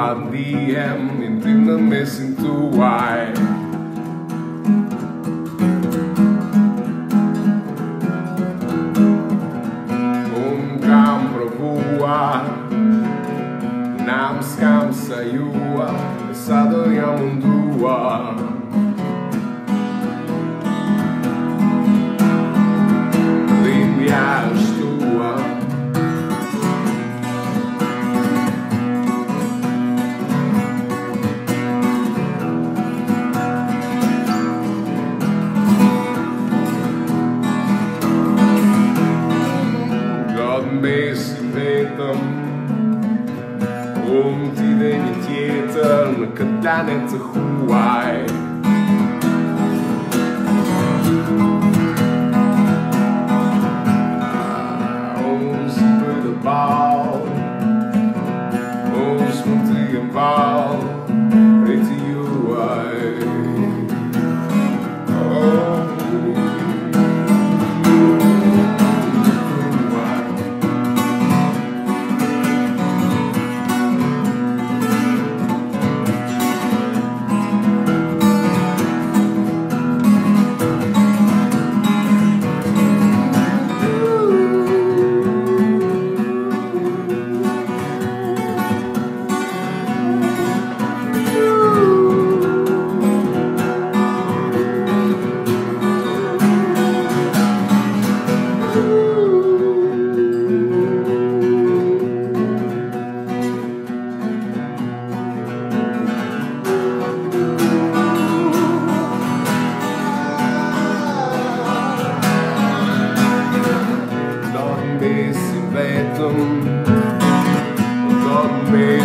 hardly am indeed not missing to why Um cambro voa Nam skam sajua Sado jam undua светом Умти да ни тиета на катанеца хуай anthem. God made